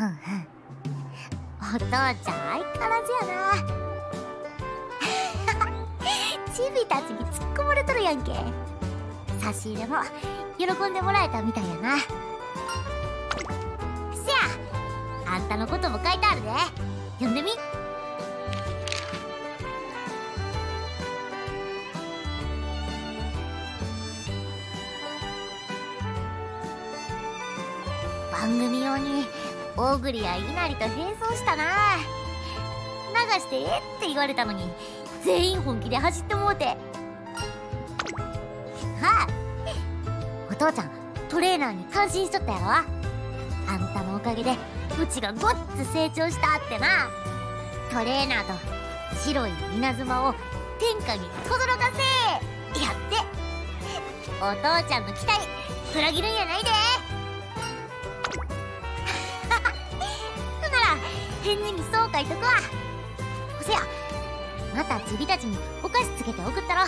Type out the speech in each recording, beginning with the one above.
ふんふん。お父ちゃん相変わらずやな。チビたちに突っ込まれとるやんけ。差し入れも喜んでもらえたみたいやな。せやあんたのことも書いてあるで。読んでみ。番組用に大栗や稲荷と並走したな。流してえって言われたのに全員本気で走ってもうて。はあお父ちゃんトレーナーに感心しとったやろ。あんたのおかげでうちがごっつ成長したってな。トレーナーと白い稲妻を天下に轟かせ。やって。お父ちゃんの期待裏切るんやないで。返事にそう書いとくわ。せやまたチビたちにお菓子つけて送ったろ。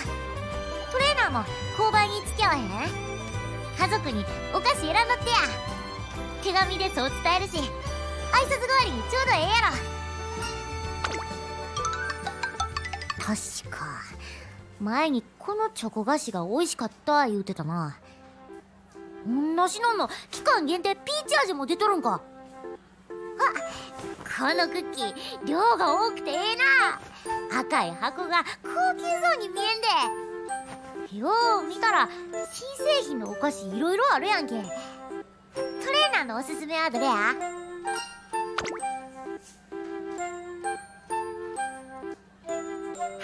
トレーナーも購買に付き合わへん？家族にお菓子選んどってや。手紙でそう伝えるし挨拶代わりにちょうどええやろ。確か。前にこのチョコ菓子が美味しかった言うてたな。同じのの期間限定ピーチ味も出とるんか。あこのクッキー量が多くてええな。赤い箱が高級そうに見えんで。よう見たら新製品のお菓子いろいろあるやんけ。トレーナーのおすすめはどれや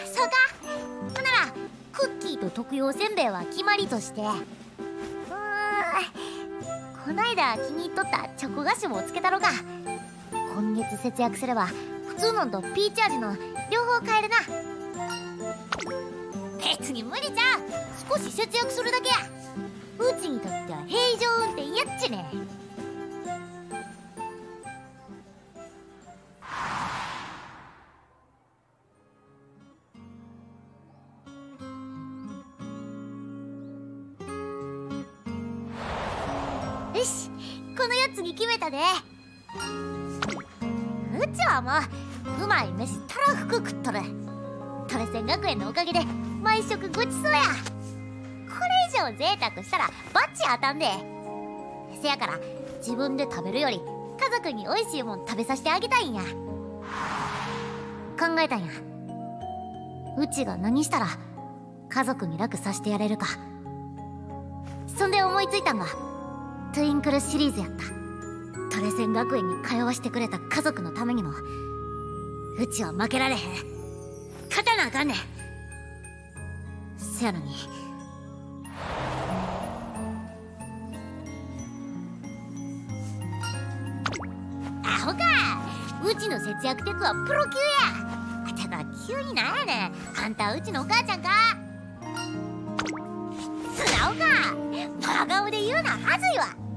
そうか。ほならクッキーと特用せんべいは決まりとして。うん。こないだ気に入っとったチョコ菓子もつけたろか。今月節約すれば普通のんとピーチ味の両方買えるな。別に無理じゃん少し節約するだけや。うちにとっては平常運転やっちね。よしこのやつに決めたで。うちはもううまい飯たらふく食っとる。トレセン学園のおかげで毎食ごちそうや。これ以上贅沢したらバッチ当たんでせやから自分で食べるより家族に美味しいもん食べさせてあげたいんや。考えたんや。うちが何したら家族に楽させてやれるか。そんで思いついたんがトゥインクルシリーズやった。学園に通わしてくれた家族のためにもうちは負けられへん。勝たなあかんねん。せやのに。アホか。うちの節約テクはプロ級や。てか急になんやねん。あんたうちのお母ちゃんか。素直か。真顔で言うなはずいわ。